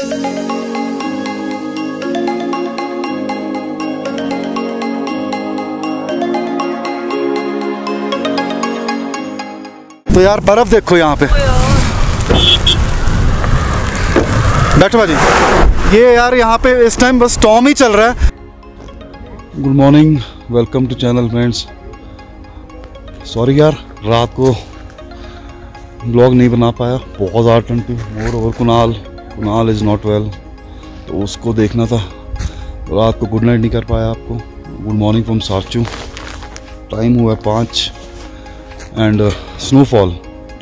तो यार बर्फ़ देखो यहाँ पे। बैठो भाजी। ये यार यहाँ पे इस टाइम बस टॉम ही चल रहा है। Good morning welcome to channel friends sorry यार, रात को ब्लॉग नहीं बना पाया। बहुत ज़्यादा टंटी और और Kunal. Kunal is not well तो उसको देखना था। रात को गुड नाइट नहीं कर पाया आपको। Good morning from Sarchu time हुआ है पाँच एंड स्नोफॉल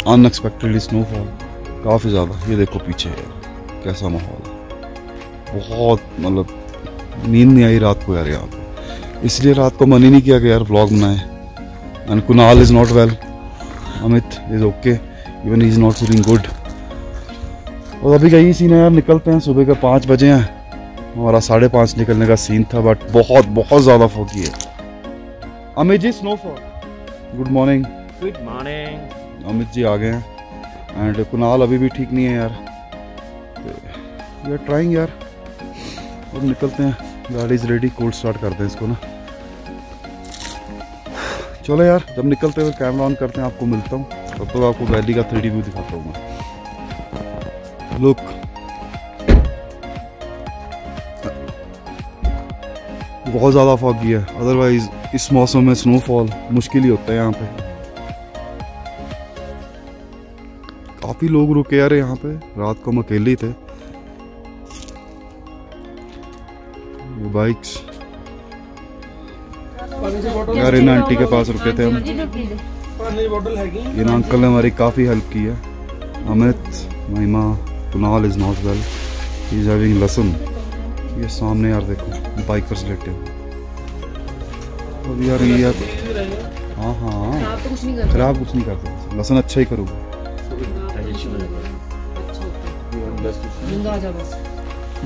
अनएक्सपेक्टेडली स्नोफॉल काफ़ी ज़्यादा। ये देखो पीछे। कैसा माहौल बहुत मतलब नींद नहीं आई रात को यार यहाँ पे। इसलिए रात को मन ही नहीं किया कि यार ब्लॉग बनाए। And Kunal is not well Amit is okay even is not feeling good और अभी का यही सीन है यार निकलते हैं सुबह के पाँच बजे हैं। हमारा साढ़े पाँच निकलने का सीन था बट बहुत बहुत ज़्यादा फोकी है। Amit ji snowfall good morning good morning Amit ji आ गए हैं। एंड कुणाल अभी भी ठीक नहीं है यार। वी आर ट्राइंग यार। अब निकलते हैं। गाड़ी इज़ रेडी कोल्ड स्टार्ट करते हैं इसको ना। चलो यार जब निकलते हुए कैमरा ऑन करते हैं आपको मिलता हूँ। तब तक तो आपको वैली का थ्री व्यू दिखाता हूँ मैं। लुक बहुत ज़्यादा फॉगी है। अदरवाइज़ इस मौसम में स्नोफॉल मुश्किल ही होता है यहाँ पे। काफ़ी लोग रुके यार यहाँ पे। रात को हम अकेले ही थे। बाइक्स यार इन आंटी के पास रुके थे हम। इन अंकल ने हमारी काफ़ी हेल्प की है। Amit Mahima. Kunal is not well he is having लसन ये सामने यार देखो बाइकर्स लेटे हो अब यार ये यार हाँ हाँ खराब कुछ नहीं करते लसन अच्छा ही करूँगा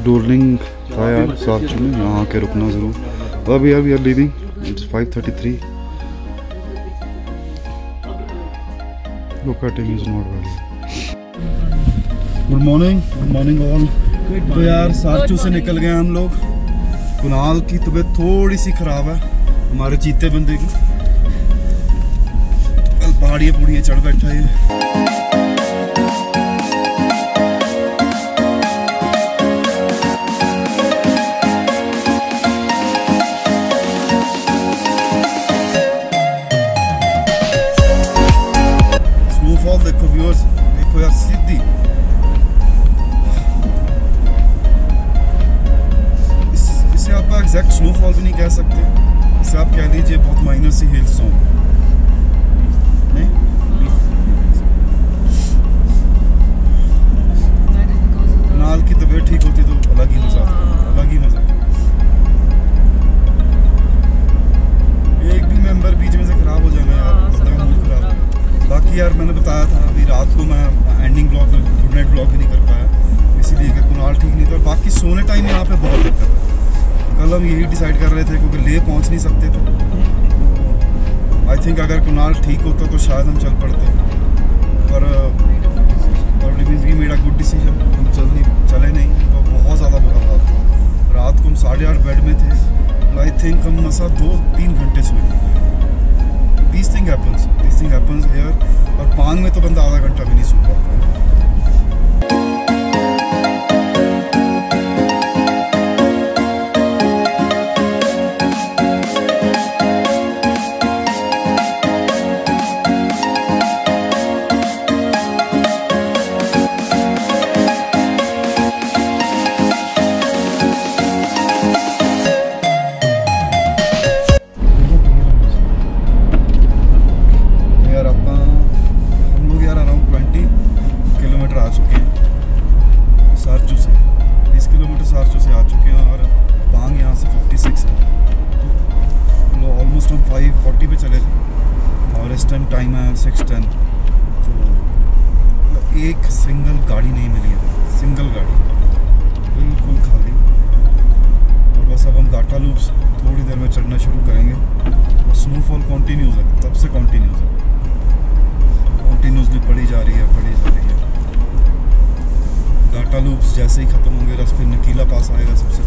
डोरलिंग था यार साथ में यहाँ आके रुकना ज़रूर अब यार we are leaving it's 5:33 look at him he's not well. Good morning good morning all तो यार सारचू से निकल गए हम लोग। कुणाल की तबीयत थोड़ी सी खराब है। हमारे चीते बंदे की। कल पहाड़ियाँ पुड़ियाँ चढ़ बैठा है टाइम यहाँ पे बहुत दिक्कत है। कल हम यही डिसाइड कर रहे थे क्योंकि ले पहुँच नहीं सकते थे आई थिंक अगर कुणाल ठीक होता तो शायद हम चल पड़ते। पर वी अ गुड डिसीज़न हम चल नहीं, चले नहीं। तो बहुत ज़्यादा बुरा हाल था। रात को हम साढ़े आठ बेड में थे। आई थिंक हम मसा दो, तीन घंटे सोए। These thing happens these thing happens here और पांग में तो बंदा आधा घंटा भी नहीं सो पाता जैसे ही ख़त्म होंगे रस फिर नकीला पास आएगा सबसे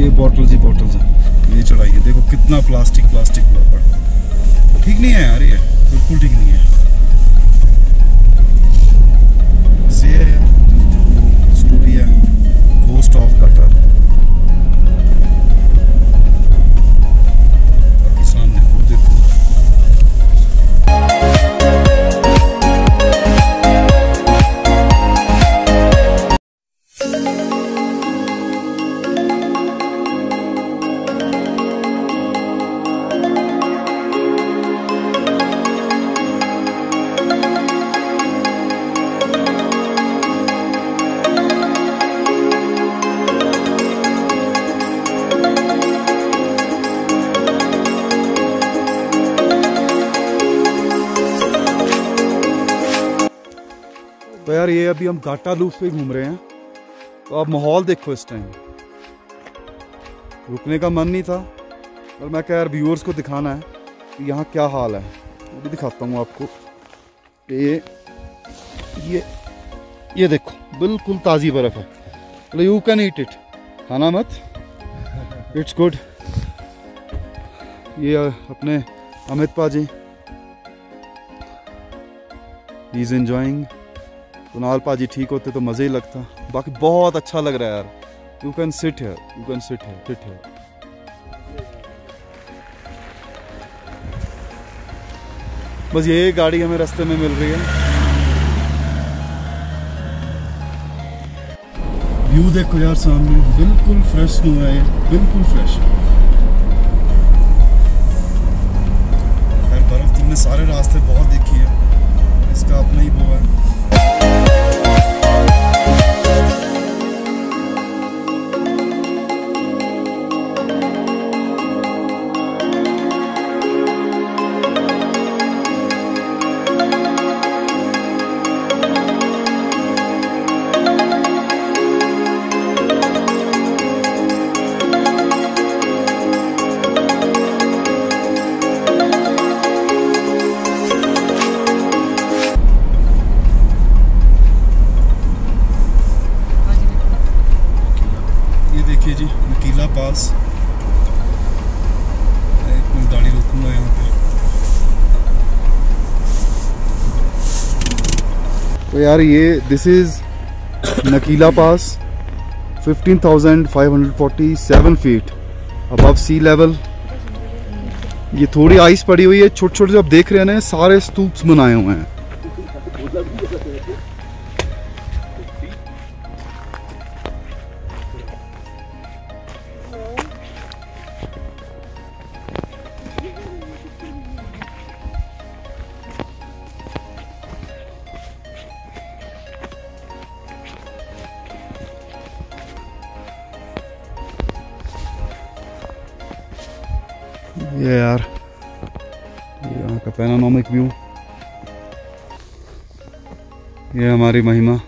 ये बॉटल्स ही बॉटल्स हैं। ये चढ़ाइए देखो कितना प्लास्टिक प्लास्टिक पड़ा। ठीक नहीं है यार ये? बिल्कुल ठीक नहीं है। ये है पोस्ट ऑफ़ है यार, ये अभी हम घाटा लूप पे घूम रहे हैं। तो आप माहौल देखो इस टाइम रुकने का मन नहीं था और मैं क्या यार व्यूअर्स को दिखाना है कि यहाँ क्या हाल है। वो भी दिखाता हूँ आपको। ये ये ये देखो, बिल्कुल ताज़ी बर्फ़ है। मतलब यू कैन ईट इट खाना मत। इट्स गुड ये अपने अमित पाजी। इज़ एंजॉइंग कुणाल पाजी ठीक होते तो मज़े ही लगता। बाकी बहुत अच्छा लग रहा है यार। यू कैन सिट है यू कैन सिट है सिट है बस ये गाड़ी हमें रास्ते में मिल रही है। व्यू देखो यार सामने, बिल्कुल फ्रेश स्नो है बिल्कुल फ्रेश यार बर्फ़, तुमने सारे रास्ते बहुत देखी है। इसका अपना ही वो है। यार ये this is Nakeela pass 15,547 feet above sea level ये थोड़ी आइस पड़ी हुई है छोटे छोटे जो आप देख रहे हैं ना सारे स्तूप्स बनाए हुए हैं। का व्यू ये हमारी महिमा।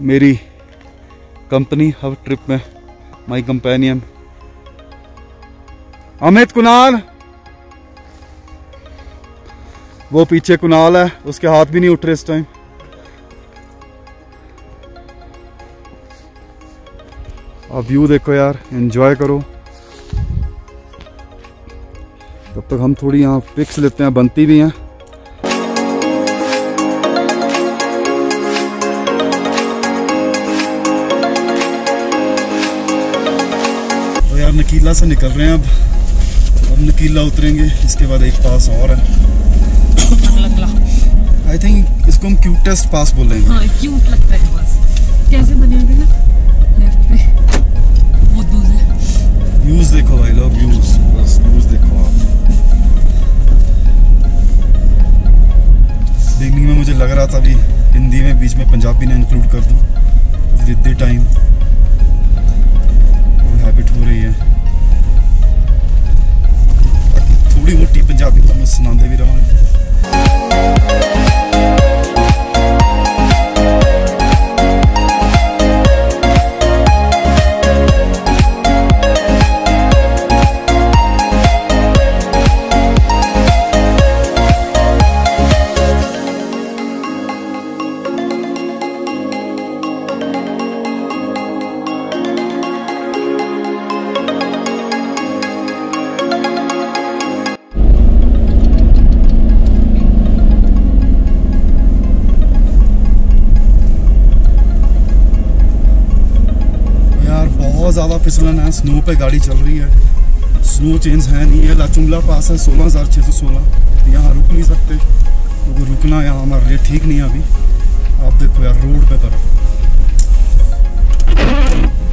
मेरी कंपनी हर ट्रिप में माई कंपेनियन अमित कुणाल। वो पीछे कुणाल है, उसके हाथ भी नहीं उठ रहे इस टाइम अब व्यू देखो यार एंजॉय करो। तक हम थोड़ी यहाँ पिक्स लेते हैं बनती भी हैं। तो यार नकीला से निकल रहे हैं अब। अब नकीला उतरेंगे इसके बाद एक पास और है। आई थिंक इसको हम क्यूटेस्ट पास बोलेंगे हाँ। क्यूट लगता है। था भी हिंदी में बीच में पंजाबी ना इंक्लूड कर दूँ। जितने टाइम वो हैबिट हो रही है। थोड़ी मोटी पंजाबी तो मैं सुनाते भी रहा स्नो पे गाड़ी चल रही है स्नो चेंज है नहीं है लाचुंगला पास है सोलह हज़ार छः सौ सोलह यहाँ रुक नहीं सकते क्योंकि रुकना यहाँ हमारे लिए ठीक नहीं है अभी आप देखो यार रोड पे बर्फ़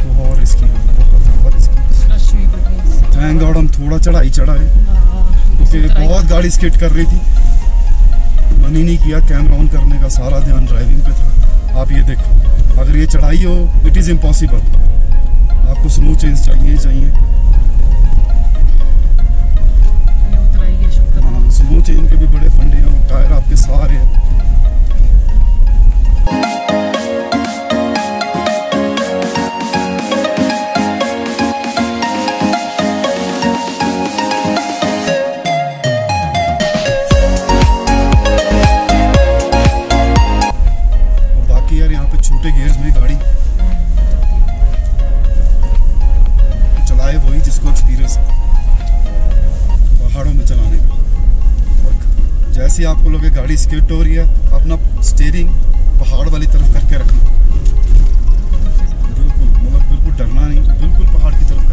बहुत रिस्की थैंक गॉड हम थोड़ा चढ़ाई चढ़ाए क्योंकि बहुत गाड़ी स्किट कर रही थी मन ही नहीं किया कैमरा ऑन करने का सारा ध्यान ड्राइविंग पे था आप ये देखो अगर ये चढ़ाई हो इट इज़ इम्पॉसिबल आपको स्लो चेंज चाहिए ही चाहिए। हाँ स्लो चेंज के भी बड़े फंडे हैं टायर आपके सारे हैं। जैसे आपको लगे, गाड़ी स्किट हो रही है, अपना स्टेयरिंग पहाड़ वाली तरफ़ करके रखना। बिल्कुल मतलब बिल्कुल डरना नहीं, बिल्कुल पहाड़ की तरफ़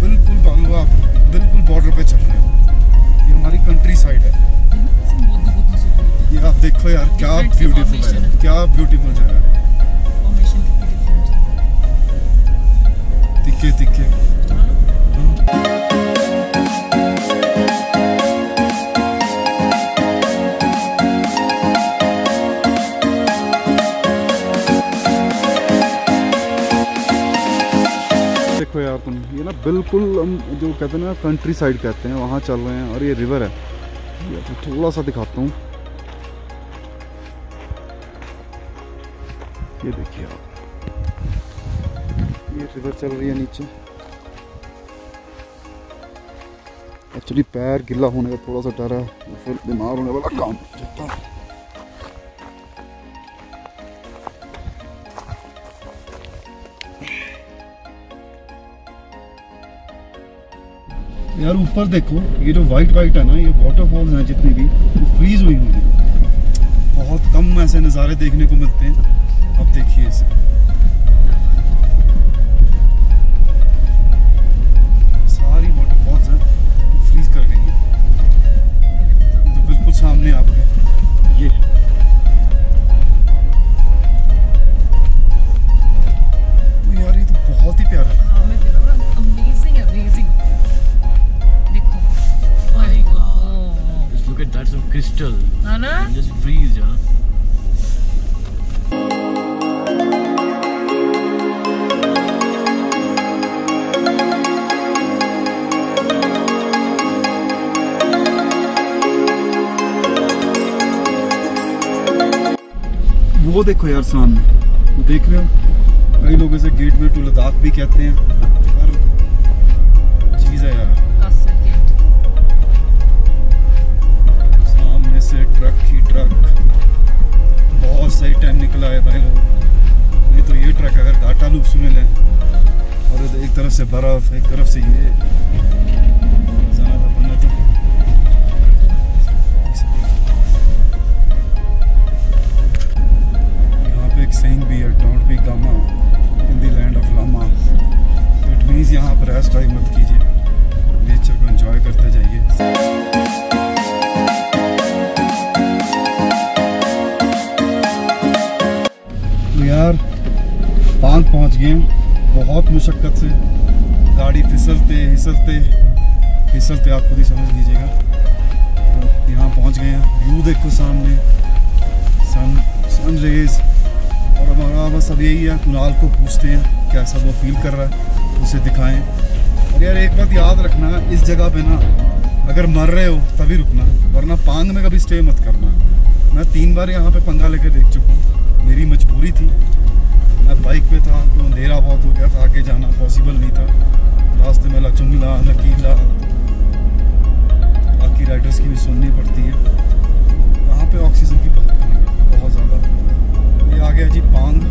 बिल्कुल बांगवा बिल्कुल बॉर्डर पे चल रहे हो। ये हमारी कंट्री साइड है। ये आप देखो यार क्या ब्यूटीफुल है। क्या ब्यूटीफुल जगह है। तिक्के बिल्कुल हम जो कहते हैं ना कंट्री साइड कहते हैं, वहाँ चल रहे हैं और ये रिवर है। ये तो थोड़ा सा दिखाता हूँ। ये देखिए आप। ये रिवर चल रही है नीचे। एक्चुअली पैर गिल्ला होने का थोड़ा सा डर है फिर बीमार होने वाला काम। हो है यार, ऊपर देखो, ये जो वाइट वाइट है ना, ये वाटरफॉल्स हैं जितनी भी, वो फ्रीज हुई होंगी। बहुत कम ऐसे नज़ारे देखने को मिलते हैं। अब देखिए इसे। देखो यार सामने। वो देख रहे हो? कई लोग इसे गेट वे टू लद्दाख भी कहते हैं। पर चीज़ है यार। सामने से ट्रक ही ट्रक। बहुत सही टाइम निकला है भाई लोग। नहीं तो ये ट्रक अगर घाटा लूप में ले और एक तरफ़ से बर्फ़ एक तरफ़ से ये। फिसलते फिसलते आप खुद ही समझ लीजिएगा। तो यहाँ पहुँच गए हैं। व्यू देखो सामने। सन सन रेज और हमारा बस अब यही है, कुणाल को पूछते हैं, कैसा वो फील कर रहा है, उसे दिखाएँ। और यार एक बात याद रखना, इस जगह पे ना, अगर मर रहे हो, तभी रुकना, वरना पांग में कभी स्टे मत करना। मैं तीन बार यहाँ पे पंगा लेके देख चुका हूँ। मेरी मजबूरी थी। मैं बाइक पे था तो अंधेरा बहुत हो गया था, आगे जाना पॉसिबल नहीं था। रास्ते में लचुंगला नकीला बाकी राइडर्स की भी सुननी पड़ती है। यहाँ पे ऑक्सीजन की बहुत कमी है, बहुत ज़्यादा। ये आ गया जी पांग।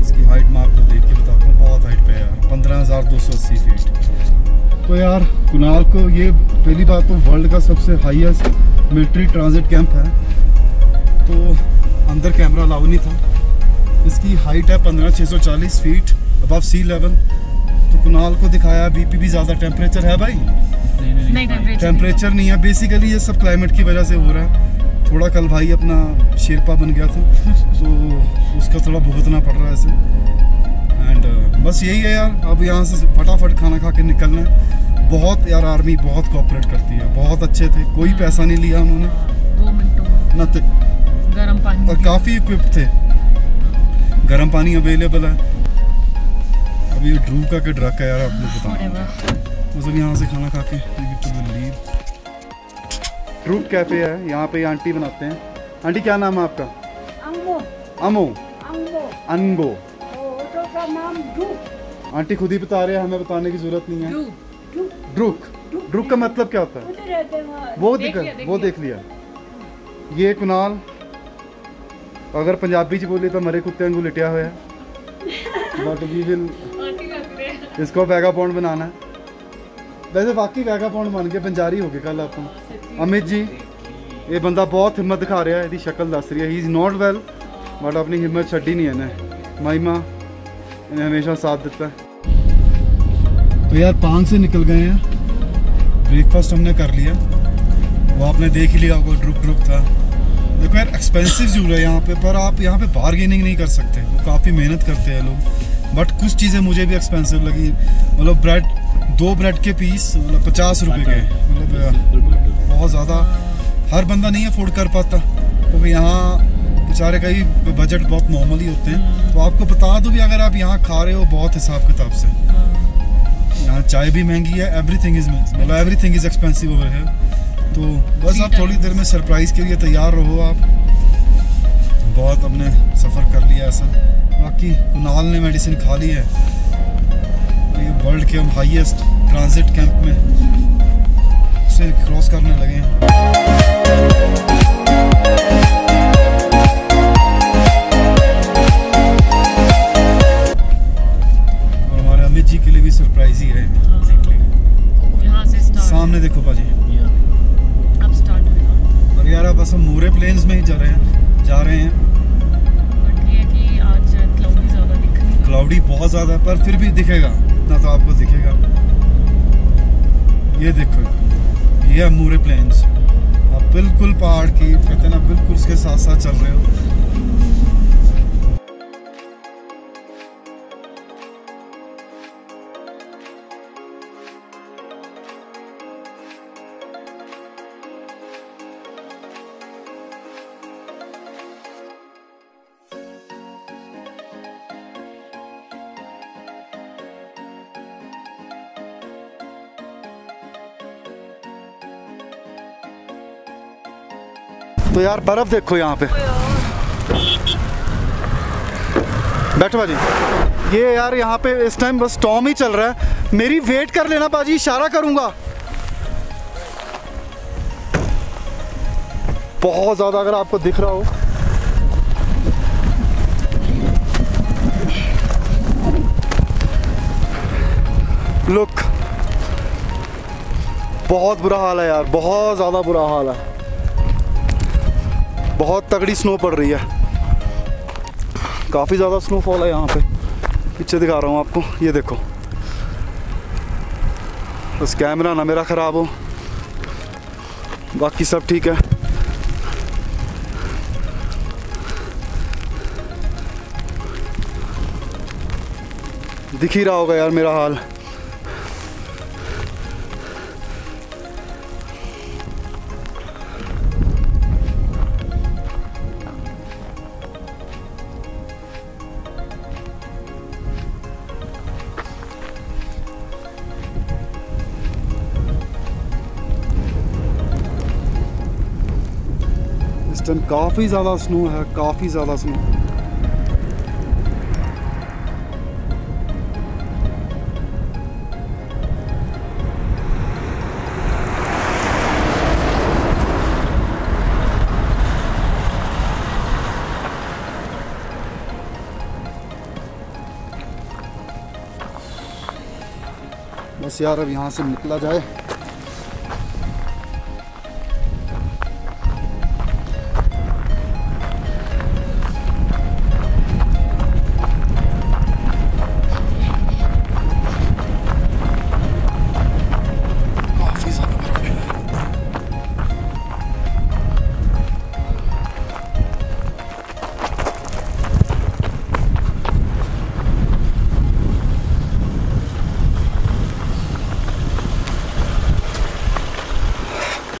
इसकी हाइट मैं आपको देख के बताता हूँ, बहुत हाइट पे यार। पंद्रह हज़ार दो सौ अस्सी फीट तो यार, कुणाल को ये पहली बात तो वर्ल्ड का सबसे हाईएस्ट मिलिट्री ट्रांजिट कैंप है। तो अंदर कैमरा अलाउ नहीं था। इसकी हाइट है पंद्रह छः सौ चालीस फीट अबव सी लेवल तो कुणाल को दिखाया बीपी भी ज़्यादा टेम्परेचर है भाई। नहीं टेम्परेचर नहीं। है। बेसिकली ये सब क्लाइमेट की वजह से हो रहा है। थोड़ा कल भाई अपना शेरपा बन गया था। तो उसका थोड़ा भुगतना पड़ रहा है ऐसे। एंड बस यही है यार। अब यहाँ से फटाफट खाना खा के निकलना है। बहुत यार आर्मी बहुत कोऑपरेट करती है। बहुत अच्छे थे। कोई पैसा नहीं लिया उन्होंने। नथिंग गर्म पानी और काफ़ी इक्विप्ड थे। गर्म पानी अवेलेबल है। अब ये ड्रू का के ड्रक है यार आप लोग अरे बताओ वाह मतलब यहाँ से खाना खा के ड्रूप कैफ़े है यहाँ पे आंटी बनाते हैं। आंटी क्या नाम है आपका? अंगो। अमो। का नाम डूब आंटी खुद ही बता रहे हैं हमें बताने की ज़रूरत नहीं है। ड्रुक। ड्रुक का मतलब क्या होता है? उधर रहते हैं वो देख लिया, वो देख लिया। ये कुणाल। अगर पंजाबी च बोली तो मरे कुत्ते वांगू लिटिया हुआ है बट वी विल इसको वैगा पौंड बनाना है। वैसे बाकी वैगा पौंड बन के पंजारी हो गए कल आप। अमित जी, ये बंदा बहुत हिम्मत दिखा रहा है यदि शक्ल दस रही है। He is not well but अपनी हिम्मत छी नहीं इन्हें। महिमा, इन्हें हमेशा साथ दिता है। तो यार पाँच से निकल गए हैं। ब्रेकफास्ट हमने कर लिया। वो आपने देख ही लिया ड्रुप ड्रुप था। देखो यार एक्सपेंसिव जूल है यहाँ पे, पर आप यहाँ पे बारगेनिंग नहीं कर सकते। वो काफ़ी मेहनत करते हैं लोग। बट कुछ चीज़ें मुझे भी एक्सपेंसिव लगी। मतलब ब्रेड दो ब्रेड के पीस मतलब पचास रुपए के। मतलब बहुत ज़्यादा। हर बंदा नहीं अफोर्ड कर पाता। तो यहाँ बेचारे का ही बजट बहुत नॉर्मल ही होते हैं। तो आपको बता दूँ भी अगर आप यहाँ खा रहे हो बहुत हिसाब किताब से। यहाँ चाय भी महँगी है एवरीथिंग इज़ मतलब एवरीथिंग इज़ एक्सपेंसिव ओवर है तो बस आप थोड़ी देर में सरप्राइज़ के लिए तैयार रहो आप। बहुत हमने सफ़र कर लिया ऐसा। बाकी कुणाल ने मेडिसिन खा ली है। और ये वर्ल्ड के हम हाईएस्ट ट्रांजिट कैंप में उसे क्रॉस करने लगे हैं। और हमारे अमित जी के लिए भी सरप्राइज़ ही है। सामने देखो बाजी अब स्टार्ट और यार बस हम मूरे प्लेन्स में ही जा रहे हैं जा रहे हैं। क्लाउडी बहुत ज़्यादा है, पर फिर भी दिखेगा इतना तो आपको दिखेगा। ये देखो, ये है मूरे प्लेन्स आप बिल्कुल पहाड़ की, कहते हैं ना, बिल्कुल उसके साथ साथ चल रहे हो। तो यार बर्फ़ देखो यहाँ पे। बैठो भाजी। ये यार यहाँ पे इस टाइम बस टॉम ही चल रहा है। मेरी वेट कर लेना भाजी, इशारा करूँगा। बहुत ज़्यादा अगर आपको दिख रहा हो। लुक बहुत बुरा हाल है यार, बहुत ज़्यादा बुरा हाल है। बहुत तगड़ी स्नो पड़ रही है। काफ़ी ज़्यादा स्नोफॉल है यहाँ पे। पीछे दिखा रहा हूँ आपको, ये देखो। बस कैमरा ना मेरा ख़राब हो। बाकी सब ठीक है। दिख ही रहा होगा यार मेरा हाल। काफ़ी ज़्यादा स्नो है काफ़ी ज़्यादा स्नो बस यार अब यहाँ से निकला जाए।